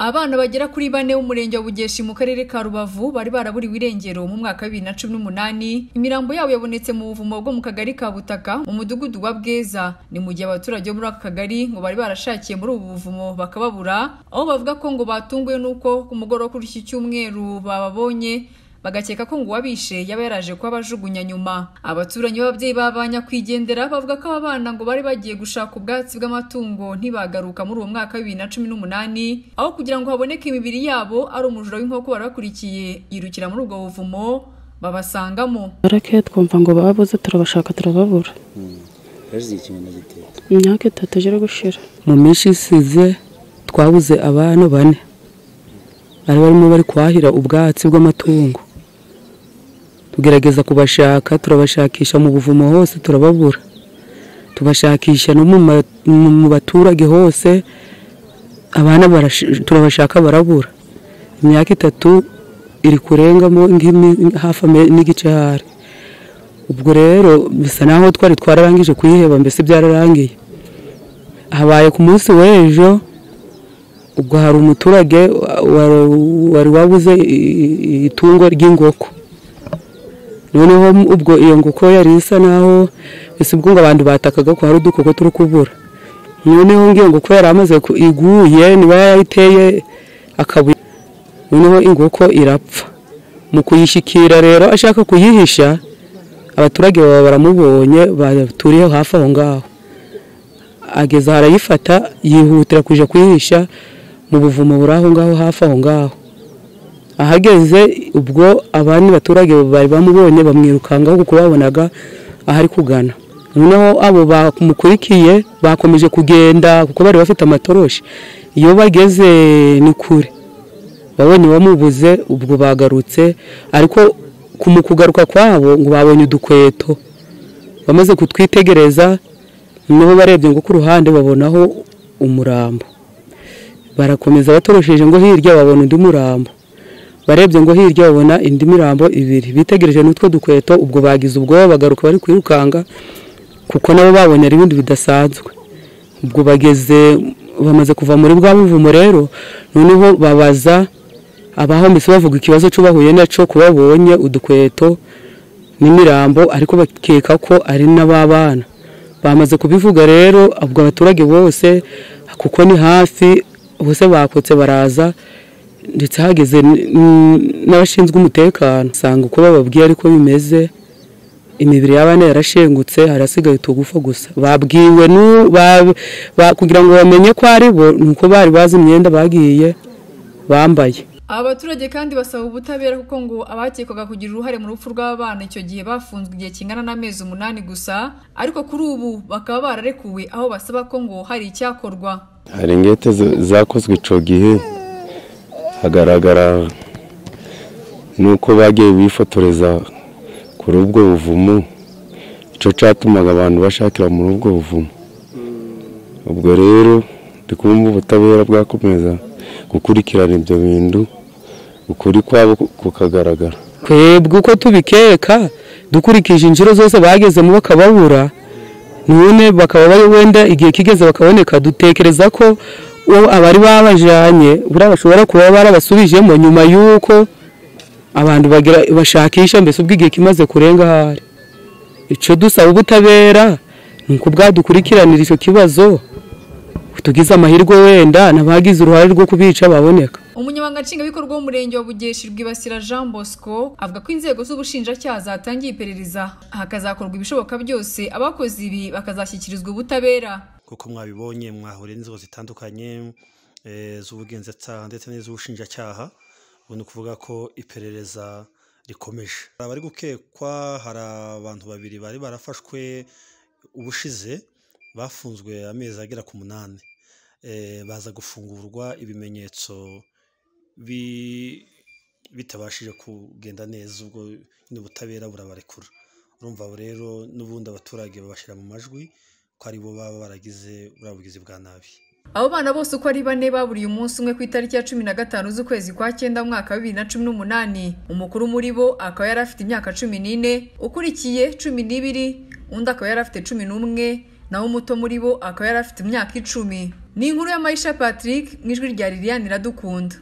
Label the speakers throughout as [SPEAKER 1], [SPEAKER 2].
[SPEAKER 1] abana bagera kuri bane b'umurenge wa bugeshi mu karere ka rubavu bari baraburiwe irengero mu mwaka wa bibiri na cumi n'umunani. Imirambo yabo yabonetse mu buvumo bwo mu kagari ka butaka mu mudugudu wa bweza. Ni mu gihe abaturage bo muri aka kagari ngo bari barashakiye muri ubu buvumo bakababura. Aho bavuga ko ngo batunguwe n'uko ku mugoroba kuri iki cyumweru bababonye bagakeka ko ngo uwabishe yaba yaraje kubabajugunya nyuma. Abaturanyi b'ababyeyi ba nyakwigendera bavuga ko aba bana ngo bari bagiye gushaka ubwatsi bw'amatungo ntibagaruka muri uwo mwaka wa bibiri na cumi n'umunani aho kugira ngo haboneke imibiri yabo ari umujura w'inkoko bari bakurikiye yirukira muri ubwo buvumo babasangamo.
[SPEAKER 2] Barake twumva ngo babuze turabashaka turababura. Imyaka itatu ije gushira.
[SPEAKER 3] Mu minsi isize twabuze abana bane. Bari barimo bari kwahira ubwatsi bw'amatungo. Tugerageza kubashaka turabashakisha mu buvumo hose turababura. Tubashakisha no mu baturage hose abana turabashaka barabura. Imyaka itatu iri kurengamo hafi n'igice hari ubwo rero bisa naho twari twararangije kuyiheba mbese byararangiye. Habaye ku munsi w'ejo ubwo hari umuturage wari wabuze itungo ry'ingoko noneho ubwo iyo ngoko yari isa naho ese ubwo ngo abantu batakaga ko hari udukoko turi kubura? Noneho ngiyo ngoko yari amaze iguye niba yayiteye akabuye. Noneho ingoko irapfa. Mu kuyishyikira rero ashaka kuyihisha abaturage baba baramubonye baturiye hafi aho ngaho. Ageze arayifata yihutira kujya kuyihisha mu buvumo buri aho ngaho hafi aho ngaho. Ahageze ubwo abandi baturage bari bamubonye bamwirukangaho kuko babonaga aho ari kugana. Noneho abo bamukurikiye bakomeje kugenda kuko bari bafite amatoroshi. Iyo bageze ni kure. Babonye bamubuze ubwo bagarutse. Ariko mu kugaruka kwabo ngo babonye udukweto bamaze kutwitegereza noneho barebye ngo ku ruhande babonaho umurambo. Barakomeza batorosheje ngo hirya babona undi murambo. Barebye ngo hirya babona indi mirambo ibiri. Bitegereje n'utwo dukweto ubwo bagize ubwoba bagaruka bari kwirukanga kuko nabo babonye ari ibindi bidasanzwe. Ubwo bageze bamaze kuva muri bwa buvumo rero noneho babaza abaho mbese bavuga ikibazo cyo bahuye na cyo ko babonye udukweto n'imirambo ariko bakeka ko ari n'ababana. Bamaze kubivuga rero ubwo abaturage bose kuko ni hafi bose bakotse baraza ndetse hageze n'abashinzwe umutekano. Usanga uko bababwiye ariko bimeze imibiri y'abana yarashengutse harasigaye utugufa gusa. Babwiwe kugira ngo bamenye ko ari bo ni uko bari bazi imyenda bagiye bambaye.
[SPEAKER 1] Aba baturage kandi basaba ubutabera kuko ngo abakekwaga kugira uruhare mu rupfu rw'abana icyo gihe bafunzwe igihe kingana n'amezi umunani gusa ariko kuri ubu bakaba bararekuwe aho basaba ko ngo hari icyakorwa.
[SPEAKER 4] Hari ingete zakozwe icyo gihe. Hagaragara nuko bagiye bifotoreza kuri ubwo buvumo. Icyo cyatumaga abantu bashakira muri ubwo buvumo. Ubwo rero kumva ubutabera bwakomeza gukurikirana ibyo bintu ukuri kwabo kukagaragara.
[SPEAKER 3] Twebwe uko tubikeka dukurikije inshuro zose bagezemo bakababura none bakaba wenda igihe kigeze bakaboneka dutekereza ko abari babajyanye buriya bashobora kuba barabasubijemo nyuma y'uko abantu bashakisha mbese ubwo igihe kimaze kurenga ahari. Icyo dusaba ubutabera ni uko bwadukurikiranira icyo kibazo. Tugize amahirwe wenda n'abagize uruhare rwo kubica baboneka.
[SPEAKER 1] Umunyamabanga nshingwabikorwa w'umurenge wa bugeshi rwibasira jean bosco avuga ko inzego z'ubushinjacyaha zatangiye iperereza. Hakazakorwa ibishoboka byose abakoze ibi bakazashyikirizwa ubutabera.
[SPEAKER 5] Kuko mwabibonye mwahuriye n'inzego zitandukanye z'ubugenzacyaha ndetse n'iz'ubushinjacyaha ubu ni ukuvuga ko iperereza rikomeje. Abari gukekwa hari abantu babiri bari barafashwe ubushize bafunzwe amezi agera ku munani. Baza gufungurwa ibimenyetso bitabashije kugenda neza ubwo n'ubutabera burabarekura. Urumva rero n'ubundi abaturage babashyira mu majwi ko ari bo baba baragize buriya bugizi bwa nabi.
[SPEAKER 1] Abo bana bose uko ari bane baburiye umunsi umwe ku itariki ya cumi na gatanu z'ukwezi kwa cyenda mwaka wa bibiri na cumi n'umunani. Umukuru muri bo akaba yari afite imyaka cumi n'ine ukurikiye cumi n'ibiri undi akaba yari afite cumi n'umwe naho umuto muri bo akaba yari afite imyaka icumi. Ni inkuru ya Maisha Patrick mu ijwi rya Liliane Iradukunda.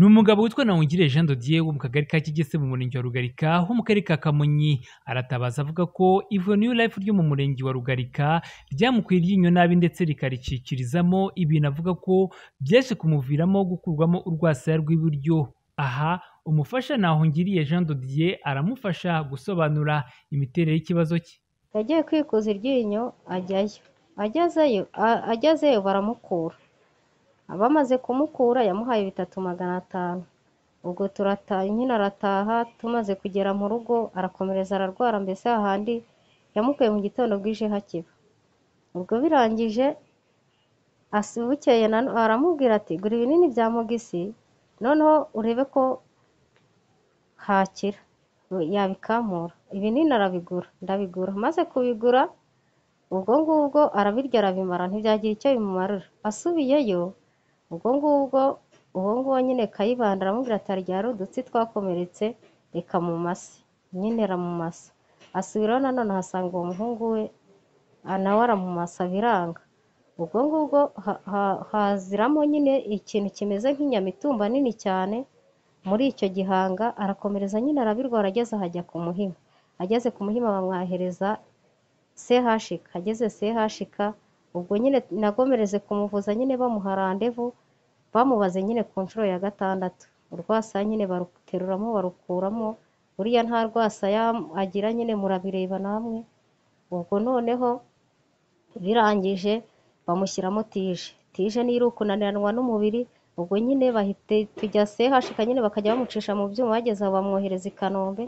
[SPEAKER 6] Ni umugabo witwa Nawungire Jean Dodier wo mu kagari ka Kigese mu murenge wa Rugarika ho mu karere ka Kamonyi. Aratabaza avuga ko Ivo New Life ryo mu murenge wa Rugarika ryamukuye iryinyo nabi ndetse rikaricikirizamo ibintu avuga ko byaje kumuviramo gukurwamo urwasaya rw'iburyo. Aha umufasha Nawungiriye Jean Dodier aramufasha gusobanura imiterere y'ikibazo cye.
[SPEAKER 7] Yagiye kwikuza iryinyo ajyayo. Agezeyo a- agezeyo baramukura bamaze kumukura yamuhaye bitatu magana atanu. Ubwo turataha nyine arataha tumaze kugera mu rugo arakomereza ararwara mbese hahandi yamukuye mu gitondo bwije hakiba ubwo birangije bukeye aramubwira ati gura ibinini bya mugisi noneho urebe ko hakira. Yabikamura. Ibinini arabigura. Ndabigura. Maze kubigura ubwo ngubwo arabirya arabimara. Ntibyagira icyo bimumarira. Asubiyeyo ubwo ngubwo uwo nguwo nyine kayibanda aramubwira ati harya hari udutsi twakomeretse reka mu mase nyine aramumasa asubiraho nanone ahasanga uwo muhungu we ah, nawe aramumasa biranga. Ubwo ngubwo ha- ha- haziramo nyine ikintu kimeze nk'inyama itumba nini cyane muri icyo gihanga arakomereza nyine arabirwara ageze ahajya ku muhima. Ageze ku muhima bamwahereza sehashika ageze sehashika ubwo nyine nagomereze kumuvuza nyine bamuha randevu bamubaze nyine ku nshuro ya gatandatu. Urwasaya nyine baruteruramo barukuramo. Buriya nta rwasaya agira nyine murabireba namwe. Ubwo noneho birangije bamushyiramo tije. Tije niyo iri ukunaniranwa n'umubiri. Ubwo nyine bahita tujya sehashika nyine bakajya bamucisha mu byuma bageze aho bamwohereza i kanombe.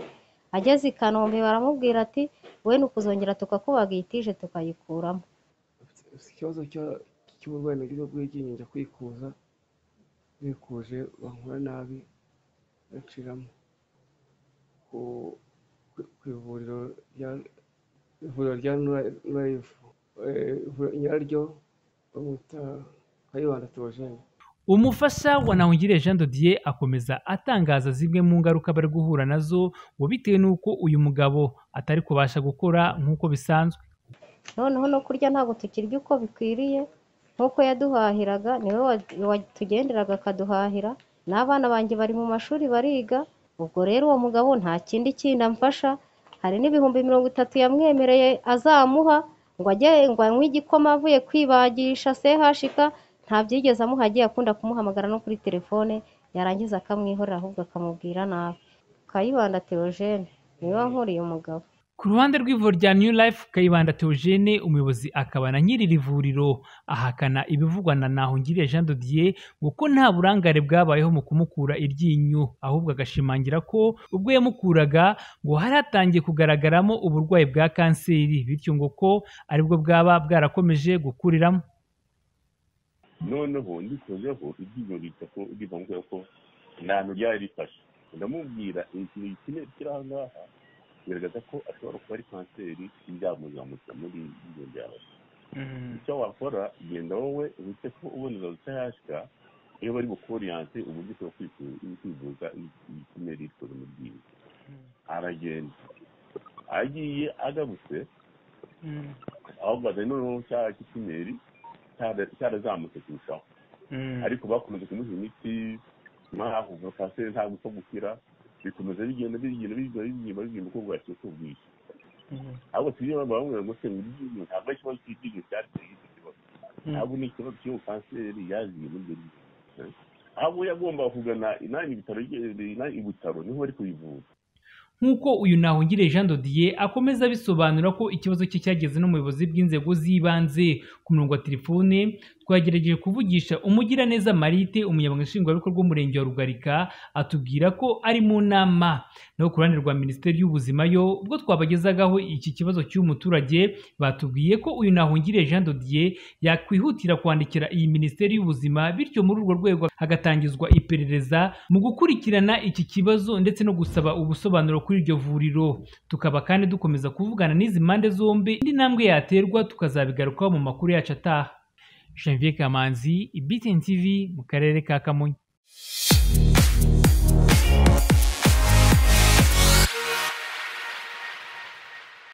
[SPEAKER 7] Ageze i kanombe baramubwira ati we ni ukuzongera tukakubaga iyi tije tukayikuramo
[SPEAKER 8] ikibazo cy'uburwayi nagize bw'iryinyo njya kwikuza bikuje bankora nabi baciramo. Ku ivuriro rya rya nurayifu nyiraryo bamwita kayibanda teogene
[SPEAKER 6] umufasha wa Nawungiriye Jean Dodier akomeza atangaza zimwe mu ngaruka bari guhura na zo ngo bitewe n'uko uyu mugabo atari kubasha gukora nk'uko bisanzwe.
[SPEAKER 7] Noneho no kurya ntabwo tukirya uko bikwiriye. Nk'uko yaduhahiraga ni we wa- watugenderaga akaduhahira. N'abana banjye bari mu mashuri bariga ubwo rero uwo mugabo nta kindi kindi amfasha. Hari n'ibihumbi mirongo itatu yamwemereye azamuha ngo ajye ngo anywe igikoma avuye kwibagisha sehashika nta byigeze amuha agiye akunda kumuhamagara no kuri telefone. Yarangiza akamwihorera ahubwo akamubwira nabi. Kayibanda teogene ni we wankuriye umugabo.
[SPEAKER 6] Ku ruhande rw'ivuriro rya New Life Kayibanda Theogene umuyobozi akaba na nyiri iri vuriro. Ahakana ibivugwa na Nahungiriye Jean Dodier ngo ko nta burangare bwabayeho mu kumukura iryinyo. Ahubwo agashimangira ko ubwo yamukuraga ngo hari hatangiye kugaragaramo uburwayi bwa kanseri. Bityo ngo ko ari bwo bwaba bwarakomeje gukuriramo.
[SPEAKER 9] Noneho ndikozeho iryinyo rita ko riva ngo ko nta hantu ryari rifashe. Ndamubwira ikintu kimwe kiri aha ngaha bigaragaza ko ashobora kuba ari kanseri iryamuzamutse muri iryo ryawe icyo wakora genda wowe uhite ko uboneza utayashika iyo bari bukoriyanse uburyo ushobora kwivuza igikomere rikoze mu ryinyo aragenda. Agiye agarutse aho bazanye noneho cya gikomeri cyara- cyarazamutse kurushaho. Ariko bakomeje kumuha imiti kuva kanseri ntabwo ipfa gukira. Bikomeza bigenda bigenda bigenda bigenda bigenda uko bwacyo uko bwije ahubwo tujye bamubwira ngo se ngo iryinyo ntabwo ari ikibazo cy'iryinyo cyateye iki kibazo. Ntabwo ni ikibazo cy'iyo kanseri yaziye muri ibyo ryinyo ahubwo yagomba kugana inani ibitaro inani ibitaro ni ho bari kuyivura.
[SPEAKER 6] Nk'uko uyu Nahungiriye Jean Dodier akomeza abisobanura ko ikibazo cye cyageze no mu buyobozi bw'inzego z'ibanze ku murongo wa telefone twagerageje kuvugisha umugiraneza Marite umunyamabanga nshingwabikorwa w'umurenge wa Rugarika atubwira ko ari mu nama. Naho ku ruhande rwa Minisiteri y'Ubuzima yo ubwo twabagezagaho iki kibazo cy'uyu muturage batubwiye ko uyu Nahungiriye Jean Dodier yakwihutira kwandikira iyi Minisiteri y'Ubuzima bityo muri urwo rwego hagatangizwa iperereza mu gukurikirana iki kibazo ndetse no gusaba ubusobanuro kuri iryo vuriro. Tukaba kandi dukomeza kuvugana n'izi mpande zombi indi ntambwe yaterwa tukazabigarukaho mu makuru yacu ataha. Janvier Kamanzi, BTN TV mu karere ka Kamonyi.